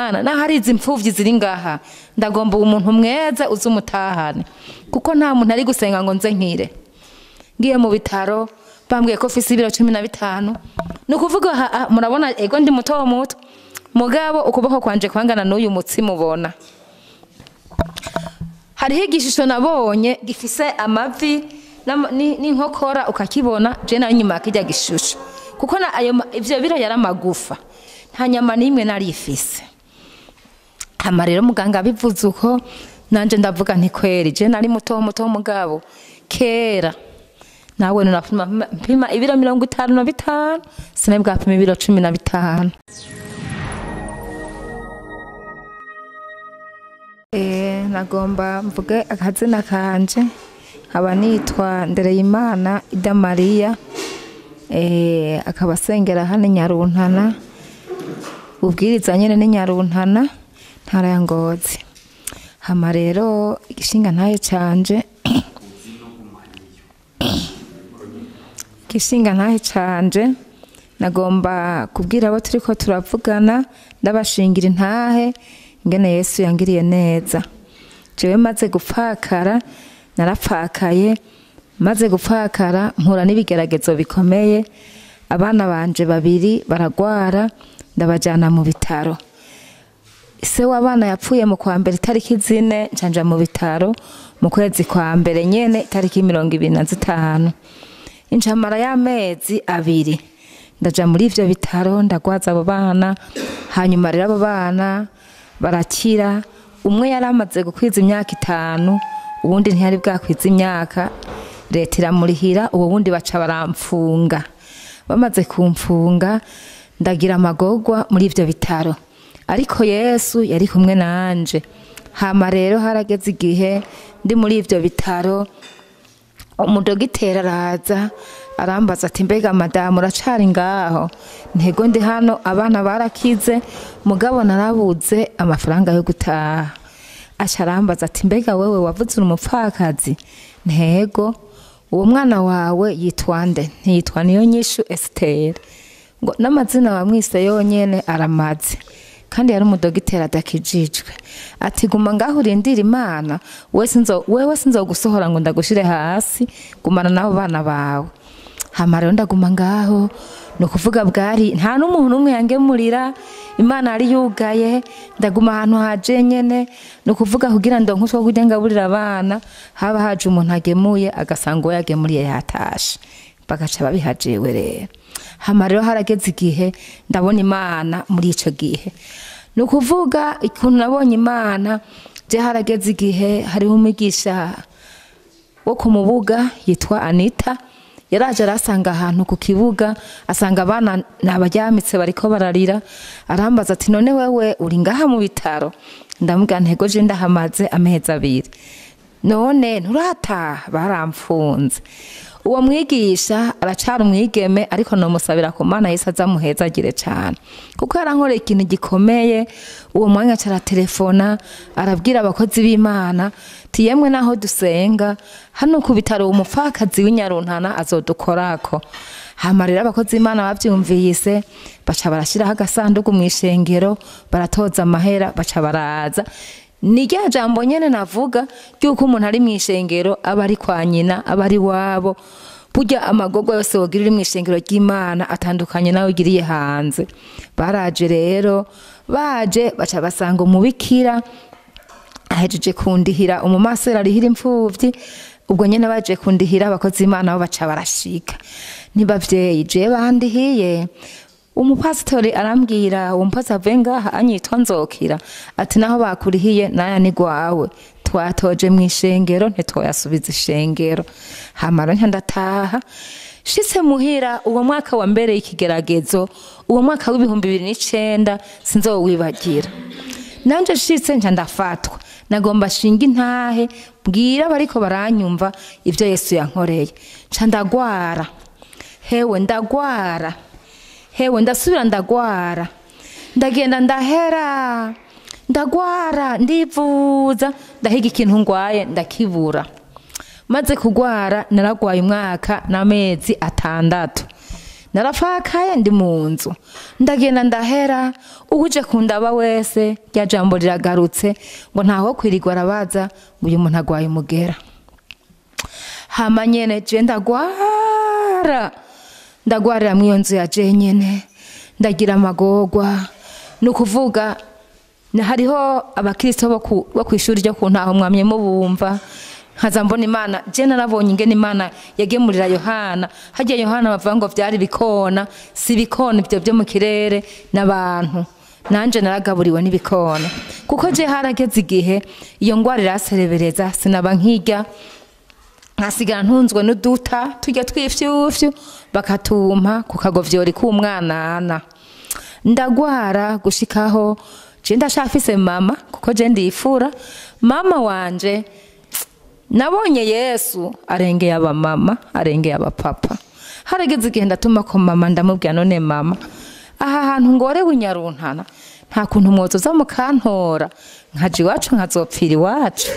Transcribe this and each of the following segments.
Naho ari izi mpfuvyi ziri ngaha? Ndagomba umuntu mweza uzi umutahane. Kuko nta muntu ari gusenga ngo nze nkire. Ngiye mu bitaro bambwiye ko fise ibiro cumi na bitanu. Ni ukuvuga murabona ego ndi muto muto. Mugabo ukuboko kwanje kwangana n'uyu mutsi mubona. Hariho igishusho nabonye gifise amavi n'inkokora ukakibona na yo nyuma ya kirya gishusho kuko ivyo biro yari amagufa. Nta nyama n'imwe nari ifise. Hama rero muganga abivuze uko nanje ndavuga nti kweri je nari muto muto mugabo. Kera nawe mpima ibiro mirongo itanu na bitanu. Sinari bwapima ibiro cumi na bitanu. Eh, nagomba mvuge akazina kanje. Nkaba nitwa ndereyimana ida mariya eh, akaba asengera hano nyaruntana. Ubwiriza nyene ni nyaruntana. Ntara ya ngozi. Hama rero igishinga ntaye canje igishinga ntahe canje nagomba kubwira abo turiko turavugana ndabashingira intahe ingene yesu yangiriye neza. Jewe maze gupfakara narapfakaye maze gupfakara mpura n'ibigeragezo bikomeye. Abana banje babiri baragwara ndabajana mu bitaro. Se w'abana yapfuye mu kwa mbere itariki zine njanja mu bitaro mu kwezi kwa mbere nyene itariki mirongo ibiri na zitanu. Incamara y'amezi abiri. Ndaja muri ivyo bitaro ndagwaza abo bana hanyuma rero abo bana barakira. Umwe yari amaze gukwiza imyaka itanu uwundi ntiyari bwakwiza imyaka. Leta iramurihira uwo wundi baca baramfunga. Bamaze kumfunga ndagira amagorwa muri ivyo bitaro. Ariko yesu yari kumwe nanje. Hama rero harageze igihe ndi muri ivyo bitaro umudogiteri araza arambaza ati mbega madamu uracari ngaho? Ntego ndi hano abana barakize mugabo narabuze amafaranga yo gutaha. Aca arambaza ati mbega wewe wavuze uri umupfakazi? Ntego uwo mwana wawe yitwa nde? Ntiyitwa niyo nyishu esiteri ngo n'amazina wamwise yonyene aramaze. Kandi yari umudogiteri adakijijwe. Ati guma ngaho urindira imana. Wewe sinzo- wewe sinzogusohora ngo ndagushire hasi gumana n'abo bana bawe. Hama rero ndaguma ngaho ni ukuvuga bwari nta n'umuntu n'umwe yangemurira. Imana yari yugaye. Ndaguma ahantu haje nyene. Ni ukuvuga kugira ndonke utwo kurya ngaburira abana haba haje umuntu agemuye agasanga uwo yagemuriye yatashe. Bagaca babihajewe rero. Hama rero harageze igihe ndabona imana muri ico gihe. Ni ukuvuga ukuntu nabonye imana je harageze igihe hariho umwigisha wo ku mubuga yitwa anita yaraje arasanga ahantu ku kibuga asanga abana nabaryamitse bariko bararira arambaza ati none wewe uri ngaha mu bitaro? Ndamubwira ntego je ndahamaze amezi abiri. None nturataha baramfunze. Uwo mwigisha aracari umwigeme ariko nomusabira ku mana yesu azamuhezagire cane. Kuko yarankoreye ikintu gikomeye uwo mwanya aca aratelefona arabwira abakozi b'imana ti yemwe naho dusenga hano ku bitaro umupfakazi w'inyaruntana azodukorako. Hama rero abakozi b'imana bavyumvise baca barashiraho agasanduku mw'ishengero baratoza amahera baca baraza. Ni rya jambo nyene navuga ry'uko umuntu ari mw'ishengero aba ari kwa nyina aba ari wabo. Burya amagorwa yose wogira uri mw'ishengero ry'imana atandukanye nawe ugiriye hanze. Baraje rero baje baca basanga umubikira ahejeje kundihira. Umumasera arihira imfuvyi ubwo nyene baje kundihira abakozi b'imana bo baca barashika. Ntibavyeyi je bandihiye? Umupasitori arambwira uwo mupazi avuye ngaha anyitwa nzokira. Ati naho bakurihiye naya ni gwawe. Twatoje mu ishengero ntitwoyasubiza ishengero. Hamara nka ndataha shitse muhira uwo mwaka wa mbere y'ikigeragezo uwo mwaka w'ibihumbi bibiri n'icenda sinzowibagira. Nanje shitse nca ndafatwa. Nagomba shinga intahe bwira bariko baranyumva ivyo yesu yankoreye. Nca ndagwara. Hewe ndagwara. Hewe ndasubira ndagwara ndagenda ndahera ndagwara ndivuza ndahiga ikintu ngwaye ndakibura maze kugwara naragwaye umwaka n'amezi atandatu. Narapfakaye ndi mu nzu. Ndagenda ndahera uje kundaba wese rya jambo riragarutse ngo ntaho kwirirwa arabaza ngo uyu muntu agwaye umugera. Hama nyene je ndagwara. Ndagwarira mu iyo nzu ya je nyene. Ndagira amagorwa ni ukuvuga hariho abakristo bo ku- bo kw'ishuri ryo ku ntaho mwamye mubumva. Nkaza mbona imana. Je narabonye ingene imana yagemurira yohana. Harya yohana bavuga ngo vyari bikona. Si bikona ivyo vyo mu kirere n'abantu. Nanje naragaburiwe n'ibikona. Kuko je harageze igihe iyo ngwara iraserebereza. Sinaba nkirya. Nkasigara ntunzwe n'uduta turya twifyufyu bakatumpa ku kagovyori k'umwanana ndagwara gushikaho je ndashafise mama kuko je ndifura. Mama wanje nabonye yesu arengeye abamama arengeye abapapa harageze igihe ndatuma ko mama ndamubwira none mama aha hantu ngorewe inyaruntana nta kuntu mwozoza mukantora. Nkaja iwacu nkazopfira iwacu.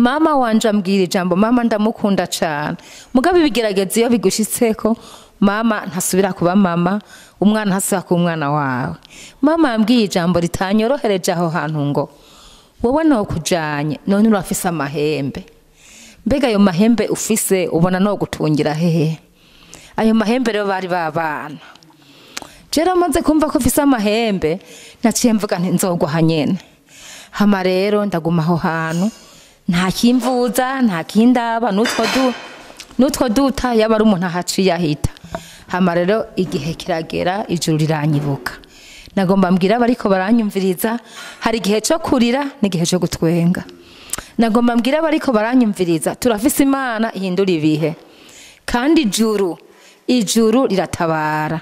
Mama wanje ambwira ijambo mama ndamukunda cane. Mugabo ibigerageza iyo bigushitseko mama ntasubira kuba mama umwana ntasubira kuba umwana wawe. Mama yambwiye ijambo ritanyorohereje aho hantu ngo wowe nokujanye none urafise amahembe. Mbega ayo mahembe ufise ubona no gutungira hehe? Ayo mahembe rero bari babana jera amaze kumva ko ufise amahembe naciye mvuga nti nzogwa hama rero ndaguma aho hantu nta kimvuza nta kindaba n'utwo du n'utwo duta yaba ari umuntu ahaciye ahita. Hama rero igihe kiragera ijuru riranyibuka. Nagomba mbwira abariko baranyumviriza hari igihe cyo kurira n'igihe cyo gutwenga. Nagomba mbwira abariko baranyumviriza turafise imana ihindura ibihe. Kandi ijuru ijuru riratabara.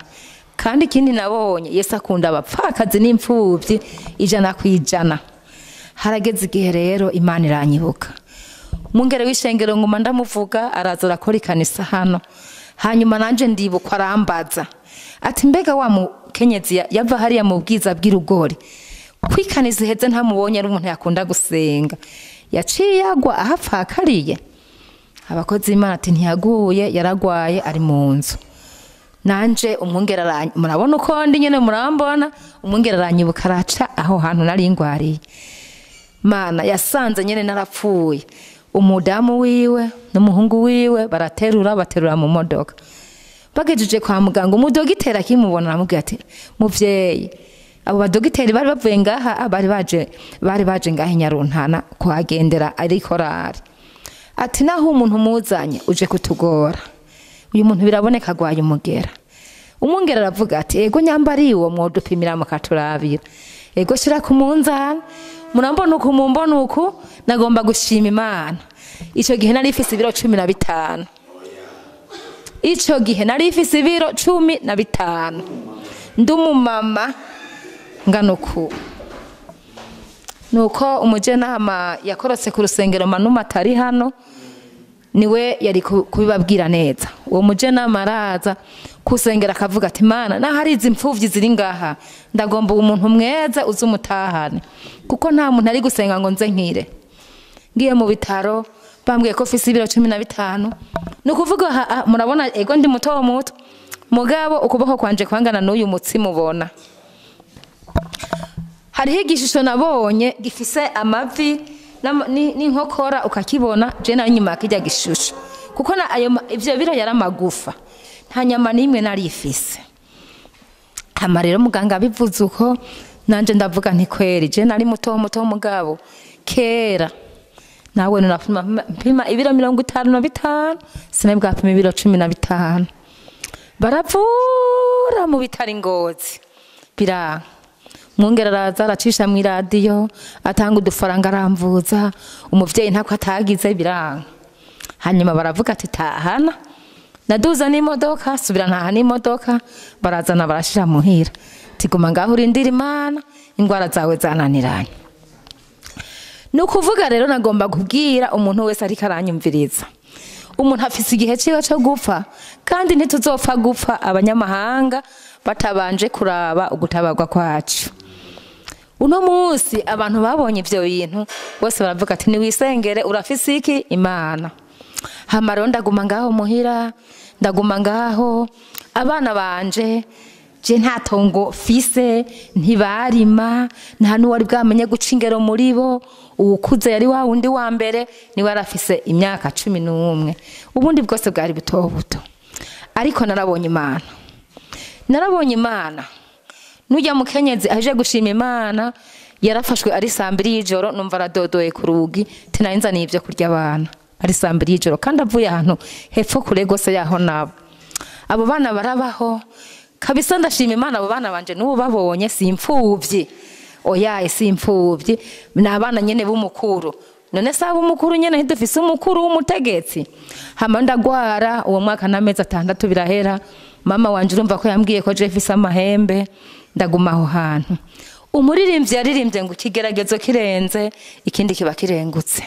Kandi ikindi nabonye yesu akunda abapfakazi n'imfubyi ijana ku ijana. Harageze igihe rero imana iranyibuka. Mungere w'ishengero nguma ndamuvuga araza arakora ikanisa hano hanyuma nanje ndibuka arambaza. Ati mbega wa mukenyezi ya- yava hariya mu bwiza bw'irugori? Kwikanisa iheze ntamubonye ari umuntu yakunda gusenga. Yaciye yagwa ahapfakariye abakozi b'imana ati ntiyaguye yaragwaye ari mu nzu. Nanje umwungere murabona uko ndi nyene murambona? Umwungere aranyibuka araca aho hantu nari ngwariye. Mana yasanze nyene narapfuye. Umudamu wiwe n'umuhungu wiwe baraterura baterura mu modoka. Bagejeje kwa muganga umudogiteri akimubona aramubwira ati muvyeyi abo badogiteri bari bavuye ngaha ah, bari baje bari baje ngaha nyaruntana kuhagendera ari korari ati naho umuntu muzanye uje kutugora. Uyu muntu biraboneka agwaye umugera. Umwungera aravuga ati ego nyambari uwo mwodupimira mukaturabira ego shira ku munzani. Murambona uku mumbona uku nagomba gushima imana. Ico gihe nari ifise ibiro cumi na bitanu. Ico gihe nari ifise ibiro cumi na bitanu. Ndi umumama ngana uku. Nuko umujenama yakorotse ku rusengero manuma atari hano ni we yari ku- kubibabwira neza. Uwo mujenama araza kusengera akavuga ati mana naho ari izi mfuvyi ziri ngaha? Ndagomba umuntu mweza uzi umutahane. Kuko nta muntu ari gusenga ngo nze nkire. Ngiye mu bitaro bambwiye ko fise ibiro cumi na bitanu. Ni ukuvuga murabona ego ndi muto muto. Mugabo ukuboko kwanje kwangana n'uyu mutsi mubona hariho igishusho nabonye gifise amavi n'inkokora ukakibona je nari nyuma yakirya gishusho kuko ivyo biro yari amagufa. Nta nyama n'imwe nari ifise. Hama rero muganga abivuze uko nanje ndavuga nti kweri je nari muto muto mugabo kera. Nawe nunapima mpima ibiro mirongo itanu na bitanu sinari bwapima ibiro cumi na bitanu. Baravura mu bitaro ingozi biranga mwongera araza aracisha mu iradiyo atanga udufaranga aramvuza umuvyeyi ntako atagize biranga hanyuma baravuga ati tahana. Naduza n'imodoka subira ntaha n'imodoka barazana barashira muhira. Tiguma ngaho urindira imana ingwara zawe zananiranye. Ni ukuvuga rero nagomba kubwira umuntu wese ariko aranyumviriza. Umuntu afise igihe ciwe co gupfa kandi ntituzopfa gupfa abanyamahanga batabanje kuraba ugutabarwa kwacu. Uno munsi abantu babonye ivyo bintu bose baravuga ati niwisengere urafise imana. Hama ndaguma ngaho muhira ndaguma ngaho abana banje je nta tongo fise ntibarima nta n'uwari bwamenye guca ingero muri bo uwukuze yari wa wundi wa mbere ni we yari afise imyaka cumi n'umwe. Ubundi bwose bwari buto buto. Ariko narabonye imana. Narabonye imana. Nujya mukenyezi aje gushima imana yarafashwe ari saa mbiri y'ijoro numva aradodoye ku rugi tinayinzaniye ibyo kurya abana. Ari saa mbiri y'ijoro. Kandi avuye ahantu hepfo kure rwose yaho nabo abo bana barabaho. Kabisa ndashima imana abo bana banje n'ubu babonye si imfubyi oyaye si imfubyi ni abana nyene b'umukuru. None se ab'umukuru nyene ntidufise umukuru w'umutegetsi. Hama ndagwara uwo mwaka n'amezi atandatu birahera. Mama wanje urumva ko yambwiye ko je mfise amahembe. Ndaguma aho hantu. Umuririmbyi yaririmbye ngo ikigeragezo kirenze ikindi kiba kirengutse.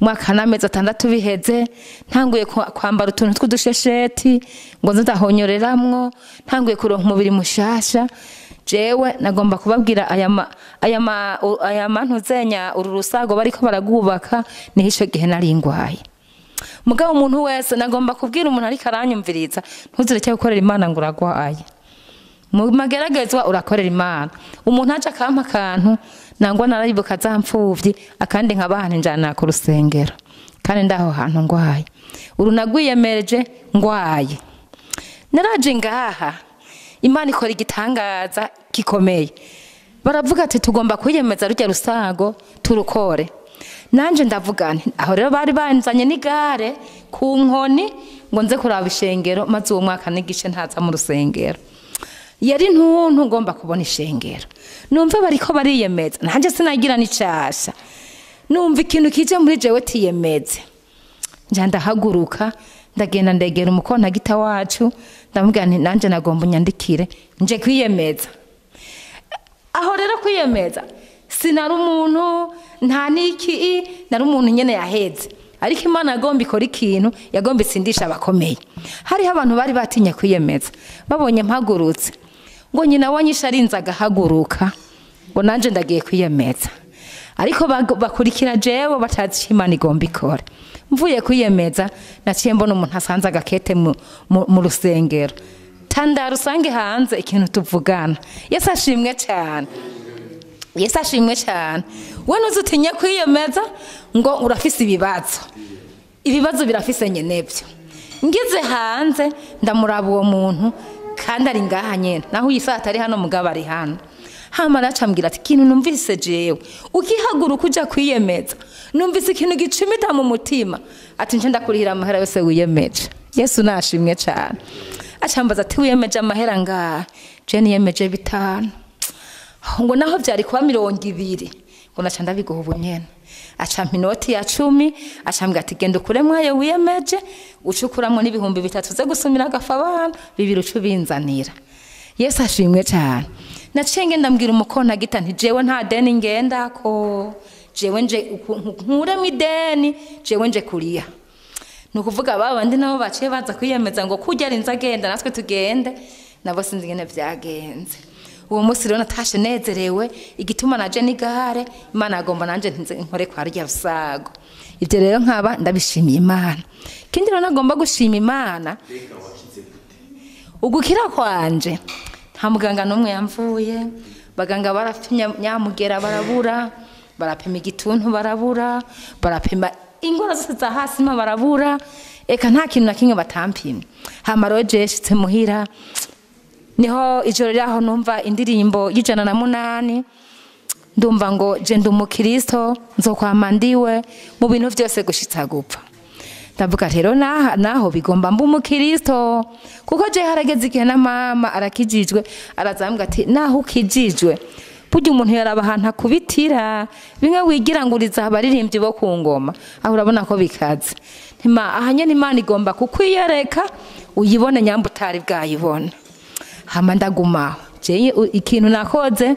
Umwaka n'amezi atandatu biheze ntanguye kwa- kwambara utuntu tw'udushesheti ngo nze ndahonyoreramwo ntanguye kuronka umubiri mushasha. Jewe nagomba kubabwira aya ma- aya ma- u- aya mantuzenya uru rusago bariko baragubaka ni ho ico gihe nari ngwaye. Mugabo umuntu wese nagomba kubwira umuntu ariko aranyumviriza ntuzireke gukorera imana ngo uragwaye. Mu mageragezwa urakorera imana. Umuntu aje akampa akantu nangwa narayibuka za mfuvyi akandi nkabahana njana ku rusengero. Kandi ndaho hantu ngwaye. Uru nagwiyemereje ngwaye. Naraje ngaha. Imana ikora igitangaza gikomeye. Baravuga ati tugomba kwiyemeza rujya rusago turukore. Nanje ndavuga nti aho rero bari banzanye n'igare ku nkoni ngo nze kuraba ishengero maze uwo mwaka n'igice ntaza mu rusengero. Yari ntuntu ngomba kubona ishengero. Numva bariko bariyemeza. Nanjye sinagira n'icasha numva ikintu kije muri jewe tiyemeze. Nja ndahaguruka ndagenda ndegera umukontagita wacu ndamubwira nti nanje nagomba unyandikire nje kwiyemeza. Aho rero kwiyemeza sinari umuntu nta n'iki nari umuntu nyene yaheze. Ariko imana yagomba ikora ikintu yagomba itsindisha abakomeye. Hariho abantu bari batinye kwiyemeza. Babonye mpagurutse. Ngo nyina wanyishe arinze agahaguruka. Ngo nanje ndagiye kwiyemeza. Ariko bakurikira jewe batazi icyo imana igomba ikora mvuye kwiyemeza naciye mbona umuntu asanze agakete mu, rusengero. Tandara usange hanze ikintu tuvugana. Yesu ashimwe cyane yesu ashimwe cyane we nuzi utinye kwiyemeza? Ngo urafise ibibazo. Ibibazo birafise nyenebyo ngize hanze ndamuraba uwo muntu. Kandi ari ngaha nyene. Naho uyifata ari hano mugabo ari hano. Hama aracambwira ati ikintu numvise jewe ukihaguruka uja kwiyemeza. Numvise ikintu gicumita mu mutima. Ati nje ndakurihira amahera yose wiyemeje. Yesu nashimwe cyane acambaza ati wiyemeje amahera ngaha? Je niyemeje bitanu. Ngo naho byari kuba mirongo ibiri. Ngo naca ndabiguha ubu nyene. Acampa inoti ya cumi acambwira ati genda ukure mwayo wiyemeje ucukuramwo n'ibihumbi bitatu uze gusumira agafa abana bibiri uca ubinzanira. Yesu ashimwe cyane naciye ngenda mbwira umukontagita nti jewe nta deni ngendako. Jewe nje nkuremo ideni jewe nje kuriya ni ukuvuga ba bandi nabo baciye baza kwiyemeza ngo kujya arinze agenda natwe tugende. Nabo sinzi ingene byagenze. Uwo munsi rero natashe nezerewe igituma naje n'igare imana yagomba ntinze nkore kwa rya rusago ibyo rero nkaba ndabishimiye imana. Ikindi rero nagomba gushima imana ugukira kwanje. Nta muganga n'umwe yamvuye baganga barapimya nyamugera barabura barapima igituntu barabura barapima ingwara zose za hasima barabura. Eka nta kintu na kimwe batampimye. Hama rero je shitse muhira ni ho ijoro ryaho numva indirimbo y'ijana na munani. Ndumva ngo je ndi umukristo nzokwama ndiwe mu bintu byose gushitsa gupfa. Ndavuga rero naho bigomba mba umukristo kuko je harageze igihe na mama arakijijwe arazambwa ati naho ukijijwe? Burya umuntu yaraba ahantu akubitira. Bimwe wigira ngo uriza abaririmbyi bo ku ngoma. Aho urabona ko bikaze. Ntima aha nyene imana igomba kukwiyereka uyibone nyamba utari bwayibona hama ndagumaho je ikintu nakoze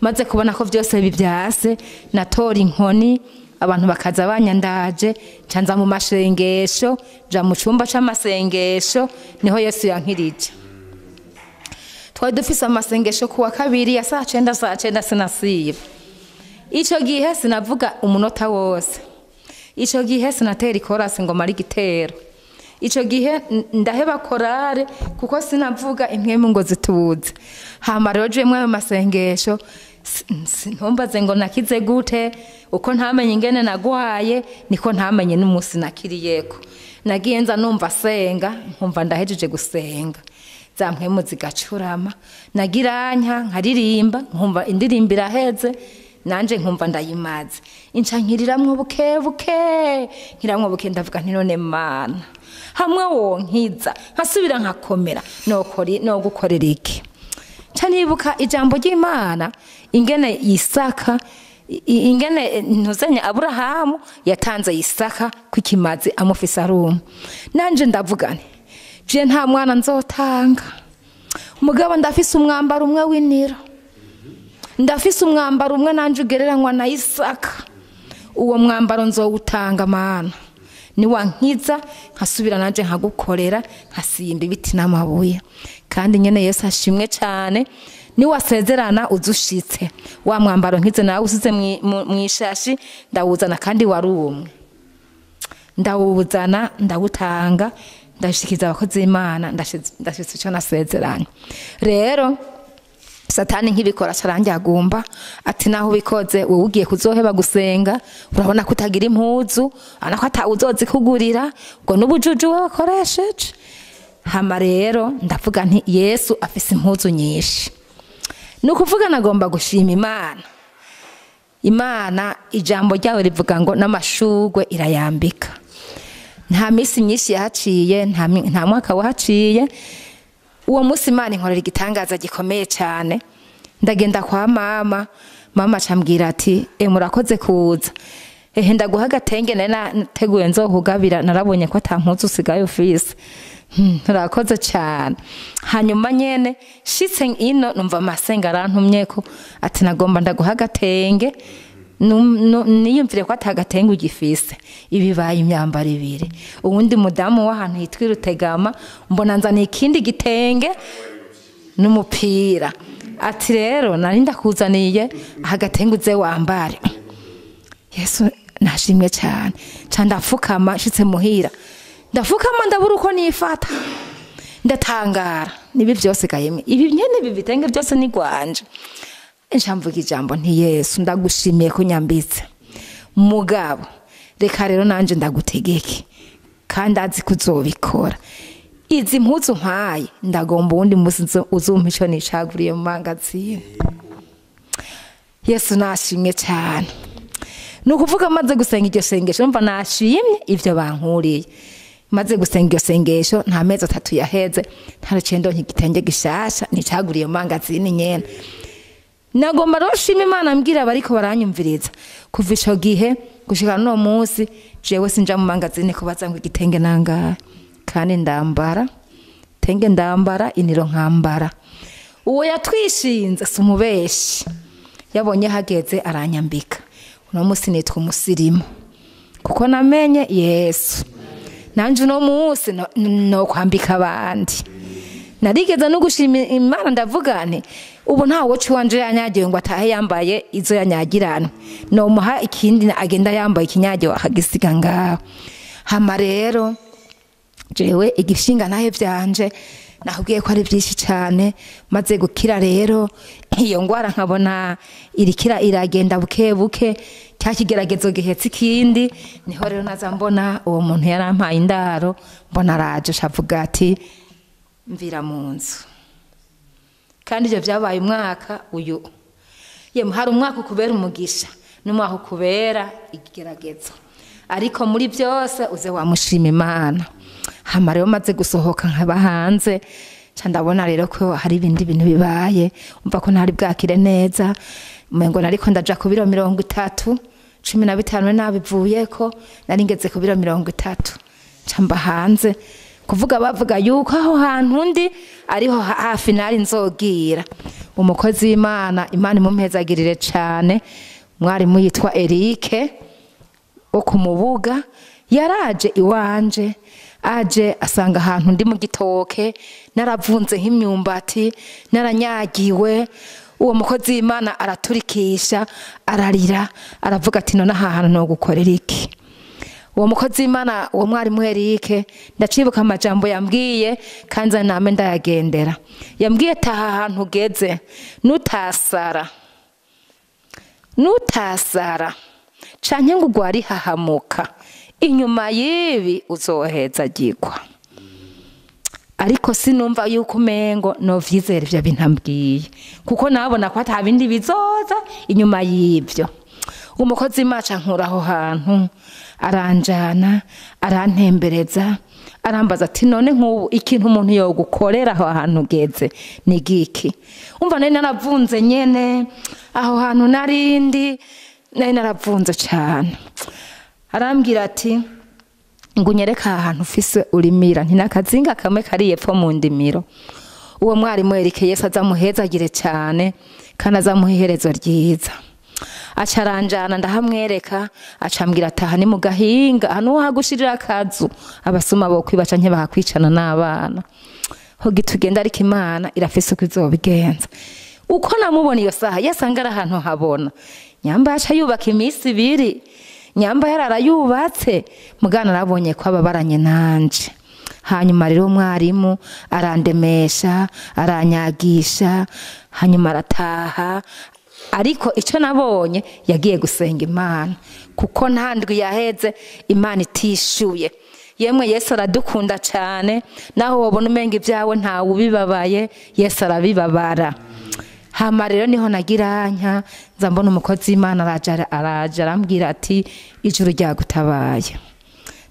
maze kubona ko byose bibyase natora inkoni abantu bakaza banyandaje canza mu masengesho ja mu cumba c'amasengesho ni ho yesu yankirije. Twari dufise amasengesho kuwa kabiri ya saa cenda saa cenda sinasiba. Ico gihe sinavuga umunota wose. Ico gihe sinatera ikorasi ngo mara igitero. Icyo gihe ndaheba korare kuko sinavuga impwemu ngo zitubuze. Hama rero jewe mwayo masengesho ntumbaze ngo nakize gute uko ntamenye ingene nagwaye niko ntamenye n'umunsi nakiriyeko. Nagiye nza numva senga nkumva ndahejeje gusenga. Za mpwemu zigacurama nagiranya nkaririmba nkumva indirimbo iraheze nanje nkumva ndayimaze. Inca nkiriramwo buke buke nkiramwo buke ndavuga nti none mana. Hamwe wonkiza. Nkasubira nkakomera. No gukorera iki? Nca nibuka ijambo ry'imana ingene yisaka ingene ntuzenya aburahamu yatanze yisaka kw'ikimazi amufise aruma nanje ndavuga nti je nta mwana nzotanga. Mugabo ndafise umwambaro umwe w'iniro. Ndafise umwambaro umwe nanje ugereranywa na isaka. Uwo mwambaro nzowutanga mana niwankiza nkasubira nanje nkagukorera nkasimba ibiti n'amabuye. Kandi nyene yesu ashimwe cyane niwasezerana uzushitse. Wa mwambaro nkize nawe usize mu- mwishashi ndawuzana kandi wari umwe ndawuzana ndawutanga ndashikiza abakozi b'imana ndashitse icyo nasezeranye. Rero satani nk'ibikora carangagumba ati naho ubikoze wowe ugiye kuzoheba gusenga urabona ko utagira impuzu urabona ko atawuzozi kugurira ubwo n'ubujuju we wakoresheje. Hama rero ndavuga nti yesu afise impuzu nyinshi. Ni ukuvuga nagomba gushima imana. Imana ijambo ryawe rivuga ngo n'amashugwe irayambika. Nta minsi myinshi yahaciye nta mwaka wahaciye uwo munsi imana inkorera igitangaza gikomeye cyane. Ndagenda kwa mama mama acambwira ati e murakoze kuza. Ehe ndaguha agatenge nari nateguye nzohugabira narabonye ko ata mpuzu usigaye ufise. Hmm, urakoze cyane. Hanyuma nyene shitse ino numva amasenga arantumye ko ati nagomba ndaguha agatenge. Niyumvire ko atagatenge ugifise. Ibibaye imyambaro ibiri. Uwundi mudamu w'ahantu hitwa irutegama mbona nzaniye ikindi gitenge n'umupira. Ati rero nari ndakuzaniye agatenge uze wambare. Yesu nashimwe cyane ca ndapfukama nshitse muhira. Ndapfukama ndabura uko nifata. Ndatangara. Nibi byose gahemwe ibi nyene ibi bitenge byose ni gwanje nshamvuga ijambo nti yesu ndagushimiye ko nyambitse. Mugabo reka rero nanje ndagutegeke kandi azi ko uzobikora. Izi mpuzu mpaye ndagomba uwundi munsi uzumpa ico nicaguriye mu mangazini yesu nashimye cyane ni ukuvuga maze gusenga iryo sengesho mva nashimye ibyo bankuriye maze gusenga iryo sengesho nta mezi atatu yaheze ntaruciye ndonka igitenge gishasha nicaguriye mu mangazini nyene. Nagomba rero shima imana mbwira abariko baranyumviriza. Kuva ico gihe gushika no munsi jewe sinja mu mangazini kubaza ngo igitenge nangahe? Kandi ndambara tenge ndambara iniro nkambara. Uwo yatwishinze si umubeshi yabonye hageze aranyambika. Uno munsi nitwa umusirimu. Kuko namenye yesu. Nanje uno munsi no kwambika abandi. Narigeze no gushima imana ndavuga nti ubu nta woci wanje yanyagiwe ngo atahe yambaye izo yanyagirana nomuha ikindi agenda yambaye ikinyagiwe akagisiga ngaho hama rero jewe igishinga nahe vyanje nakubwiye ko ari byinshi cyane maze gukira rero iyo ngwara nkabona irikira iragenda buke buke cya kigeragezo gihetse ikindi ni ho rero naza mbona uwo muntu yarampaye indaro mbona araje avuga ati mvira mu nzu. Kandi ibyo byabaye umwaka uyu yemwe hari umwaka ukubera umugisha n'umwaka ukubera igeragezo. Ariko muri byose uze wamushima imana. Hama rero maze gusohoka nkaba hanze ndabona rero ko hari ibindi bintu bibaye umva ko ntari bwakire neza umengo nariko ndaja ku biro mirongo itatu cumi na bitanu nabivuyeko nari ngeze ku biro mirongo itatu. Ca mba hanze kuvuga bavuga yuko aho hantu ndi ariho ha- hafi nari nzogira. Umukozi w'imana imana imumpezagirire cane mwarimu yitwa erike wo ku mubuga yaraje iwanje aje asanga ahantu ndi mu gitoke naravunze nk'imyumbati naranyagiwe uwo mukozi w'imana araturikisha ararira aravuga ati none aha hantu no gukorera iki? Uwo mukozi w'imana uwo mwarimu erike ndacibuka amajambo yambwiye kandi name ndayagendera. Yambwiye taha ahantu ugeze nutasara nutasara canke ngo ugware hahamuka inyuma y'ibi uzoheza gikwa ariko sinumva yuko umengo novyizera ivyo bintu ambwiye kuko nabona ko ata bindi bizoza inyuma y'ivyo. Umukozi maca nkura aho hantu aranjana arantembereza arambaza ati none nk'ubu ikintu umuntu yogukorera aho hantu ugeze ni giki? Umva nari naravunze nyene aho hantu narindi nari naravunze cane. Arambwira ati ngo unyereke aha hantu ufise urimira nti nakazinga kamwe kari epfo mu ndimiro. Uwo mwarimu yereke yesu azamuhezagire cyane kandi azamuha iherezo ryiza. Aca aranjana ndahamwereka. Acambwira ataha ni mu gahinga hano wahagushirira akazu. Abasuma bo kwibaca nke bahakwicana n'abana. Hogi tugenda ariko imana irafise uko izobigenza. Uko namubona iyo saha? Yasanga ari ahantu habona. Nyamba yaca yubaka iminsi ibiri. Nyamba yarara mugana narabonye ko ababaranye nanje. Hanyuma rero umwarimu arandemesha aranyagisha. Hanyuma arataha ariko icyo nabonye yagiye gusenga imana. Kuko nta ndwi yaheze imana itishyuye. Yemwe yesu aradukunda cyane naho wabona umenga ibyawe ntawe ubibabaye yesu arabibabara. Hama rero ni ho nagira nka nza mbona umukozi w'imana araja arambwira ati ijuru ryagutabaye.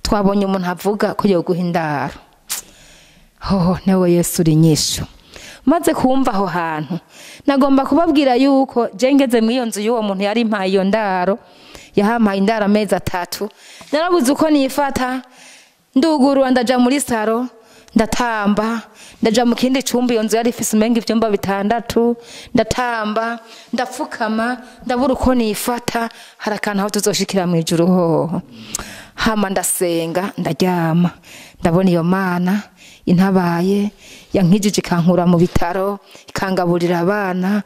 Twabonye umuntu avuga ko yoguha indaro. Hoho nawe yesu uri nyishu. Maze kumva aho hantu. Nagomba kubabwira yuko jengeze mu iyo nzu y'uwo muntu yari impaye iyo ndaro yahampaye indaro amezi atatu. Narabuze uko nifata ndugurura ndaja muri saro ndatamba ndaja mu kindi cumba iyo nzu yari ifise umenga ivyumba bitandatu ndatamba ndapfukama ndabura uko nifata hari akantu aho tuzoshikira mu ijuru hoho. Hama ndasenga ndaryama ndabona iyo mana intabaye yankijije ikankura mu bitaro ikangaburira abana.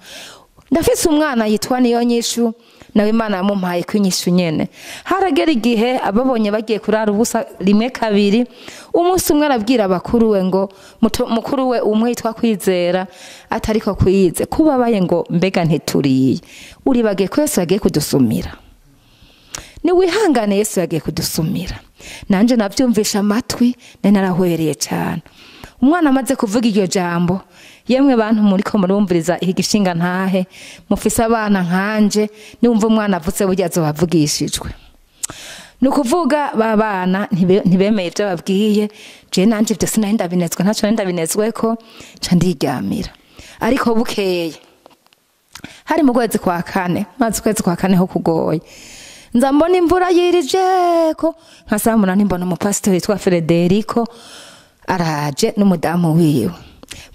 Ndafise umwana yitwa niyo nyishu nawe imana yamumpaye kwinyishu nyene. Haragera igihe ababonye bagiye kurara ubusa rimwe kabiri umunsi umwe arabwira abakuru we ngo mukuru we umwe yitwa kwizera atariko kwize. Kubabaye ngo mbega ntituriye. Uribagiye ko yesu yagiye kudusumira. Niwihangane yesu yagiye kudusumira. Nanje navyumvisha amatwi nari narahwereye cyane umwana amaze kuvuga iryo jambo yemwe bantu muriko murumviriza igishinga ntahe mufise abana nkanje niwumva umwana avutse burya azobavugishijwe. Ni ukuvuga ba bana ntibe- ntibemeye ibyo babwiye je nanje ibyo sinari ndabinezwe ntaco nari ndabinezweko? Ca ndiryamira. Ariko bukeye. Hari mu kwezi kwa kane mazi ukwezi kwa kane ho kugoye. Nza mbona imvura yirijeko nkasambona nimbona umupasitori yitwa Frederico araje n'umudamu wiwe.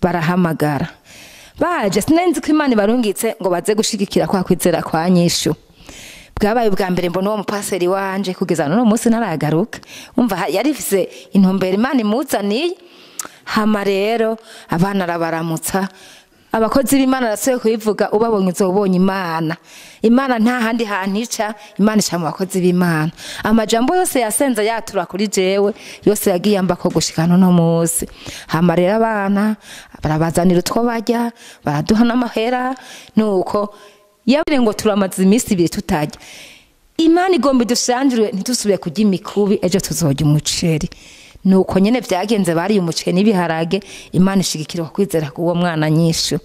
Barahamagara. Baje sinenzi ko imana ibarungitse ngo baze gushigikira kwa kwizera kwa nyishu bwabaye ubwa mbere mbona uwo mupaseri wanje kugeza n'uno munsi ntaragaruka. Umva ha- yari ifise intumbero imana imuzaniye. Hama rero abana arabaramutsa abakozi b'imana arasuye kubivuga ubabonye uzobonye imana. Imana nta handi hantu ica imana ica mu bakozi b'imana. Amajambo yose yasenze yatura kuri jewe yose yagiye ambako gushika n'uno munsi. Hama rero abana barabazanira utwo barya baraduha n'amahera nuko yabire ngo turamaze iminsi ibiri tutarya. Imana igomba idushanjure ntidusubire kurya imikubi ejo tuzorya umuceri. Nuko nyene vyagenze bariye umuceri n'ibiharage imana ishigikira kwizera k'uwo mwana nyishu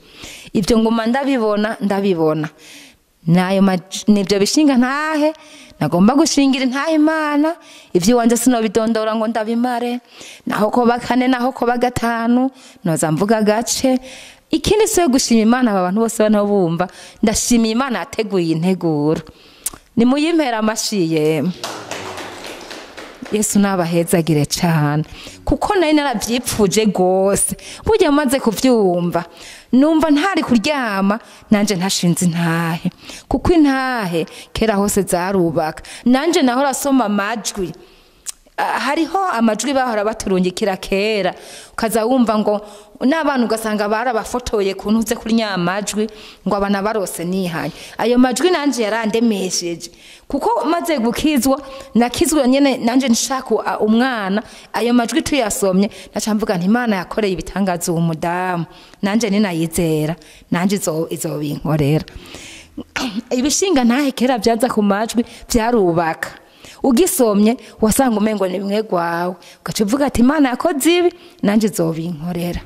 ivyo nguma ndabibona ndabibona. Nayo nivyo bishinga ntahe nagomba gushingira intahe imana. Ivyo iwanje sinobidondora ngo ndabimare. Naho koba kane naho koba gatanu noza mvuga gace. Ikindi si gushima imana aba bantu bose bano bumva ndashimiye imana yateguye integuro nimuyimpera amashi yemwe. Yesu nabahezagire cyane kuko nari narabyipfuje rwose. Burya maze kubyumva numva ntari kuryama nanjye ntashinze intahe. Kuko intahe kera hose zarubaka. Nanjye naho rasoma amajwi. Hariho amajwi bahora baturungikira kera. Ukaza wumva ngo n'abana ugasanga barabafotoye ku ntuze kuri nya majwi ngo abana barose nihanye. Ayo majwi nanje yarandemesheje kuko maze gukizwa nakizwa nyene nanje nshaka uh, umwana ayo majwi tuyasomye naca mvuga nti imana yakoreye ibitangaza uwo mudamu. Nanje ninayizera nanje izo- izobinkorera ibishinga ntahe kera byaza ku majwi byarubaka ugisomye wasanga umengo ni bimwe gwawe. Ugaca uvuga ati imana yakoze ibi nanje izobinkorera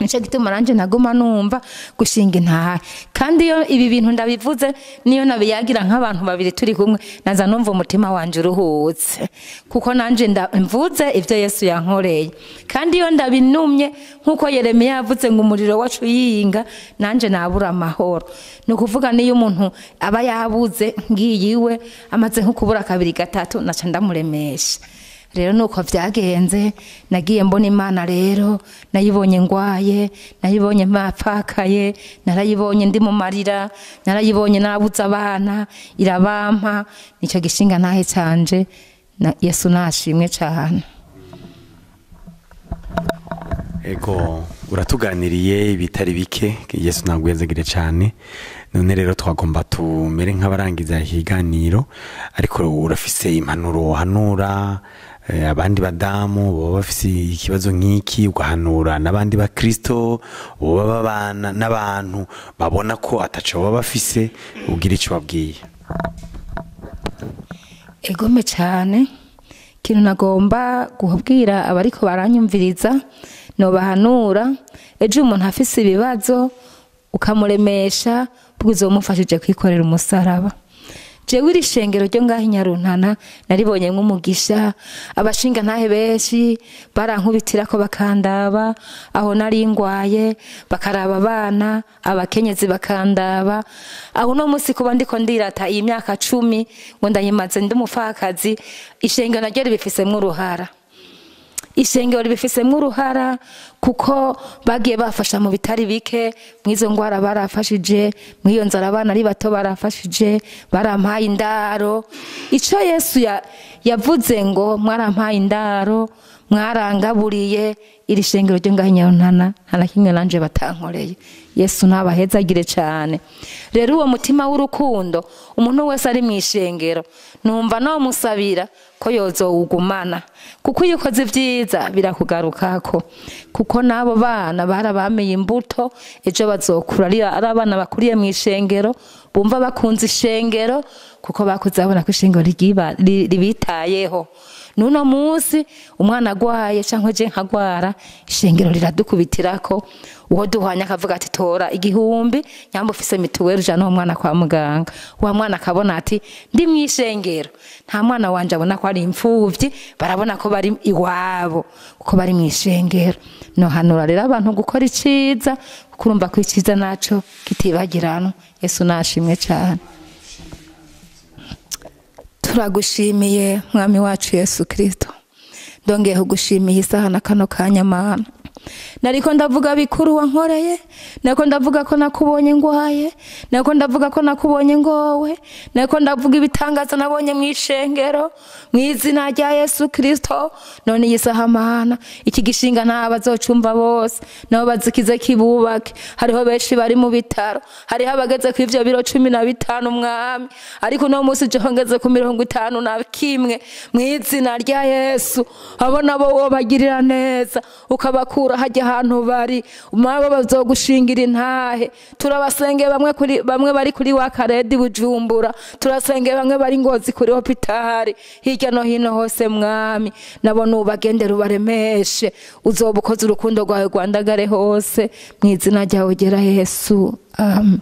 ni cyo gituma nanjye naguma numva gushinga intaha kandi iyo ibi bintu ndabivuze niyo nabiyagira nk'abantu babiri turi kumwe naza numva umutima wanjye uruhutse. Kuko nanjye mvuze ibyo yesu yankoreye. Kandi iyo ndabinumye nk'uko yeremiya yavuze ngo umuriro wacu yiyinga nanjye nabura amahoro. Ni ukuvuga niyo umuntu aba yabuze ngiyi iwe amaze nko kubura kabiri gatatu naca ndamuremesha rero nuko byagenze nagiye mbona imana rero nayibonye ngwaye nayibonye mpapfakaye narayibonye ndi mu marira narayibonye nabuze abana irabampa ni cyo gishinga ntahe canje na yesu nashimwe cyane ego uratuganiriye ibitari bike yesu ntabwo yazagire cyane none rero twagomba tumere nk'abarangiza ikiganiro ariko urafise impanuro uhanura eh, abandi badamu baba bafise ikibazo nk'iki? Ugahanura n'abandi bakristo baba babana n'abantu babona ko ataco baba bafise ugira icyo babwiye. Egome cyane ikintu nagomba kubwira abariko baranyumviriza nobahanura ejo umuntu afise ibibazo ukamuremesha bwiza umufashije kwikorera umusaraba. Jewe iri shengero ryo ngaho inyaruntana naribonye nk'umugisha abashinga ntahe benshi barankubitira ko bakandaba aho nari ngwaye bakaraba abana abakenyezi bakandaba. Aho uno munsi kuba ndiko ndirata iyi myaka cumi ngo ndayimaze ndi umupfakazi ishengero naryo ribifisemwo uruhara. Ishengero ribifisemwo uruhara kuko bagiye bafasha mu bitari bike. Mw'izo ngwara barafashije mw'iyo nzara abana ari bato barafashije barampaye indaro. Ico yesu ya- yavuze ngo mwarampaye indaro mwarangaburiye iri shengero ryo ngaho nta na kimwe nanje batankoreye. Yesu ntabahezagire cyane. Rero uwo mutima w'urukundo umuntu wese ari mu ishengero numva nomusabira ko yozowugumana kuko iyo ukoze ibyiza birakugarukako kuko n'abo bana barabameye imbuto ejo bazokura ari abana bakuriye mu ishengero bumva bakunze ishengero kuko bakuze babona ko ishengero ribitayeho. Nuno munsi umwana agwaye cyangwa je nkagwara ishengero riradukubitirako uwo duhwanya akavuga ati tora igihumbi nyamba ufise mituweli ujana uwo mwana kwa muganga. Wa mwana akabona ati ndi mu ishengero nta mwana wanje abona ko ari imfuvyi barabona ko bari iwabo kuko bari mu ishengero nohanura rero abantu gukora iciza kuko urumva ko iciza naco kitibagirana. Yesu nashimwe cyane turagushimiye mwami wacu yesu kirisito ndongeye kugushimiye isaha na kano kanya mana. Nariko ndavuga bikuru wankoreye nariko ndavuga ko nakubonye ngwaye nariko ndavuga ko nakubonye ngowe nariko ndavuga ibitangaza nabonye mu ishengero mu izina rya yesu kirisito none iyi saha mana iki gishinga nta bazocumva bose. Nabo bazikize kibubake. Hariho benshi bari mu bitaro hariho abageze ku ivyo biro cumi na bitanu mwami. Ariko uno munsi ngeze ku mirongo itanu na kimwe mu izina rya yesu. Abo nabo wobagirira neza. Ukabakura hajya ahantu bari. Mabo bazogushingira intahe turabasengeye bamwe bari kuri wa karedi bujumbura turasengeye bamwe bari ngozi kuri hopitari hirya no hino hose mwami nabo nubagendera ubaremeshe uzoba ukoze urukundo rwawe rwandagare hose. Mu izina ryawe gera yesu. Amen.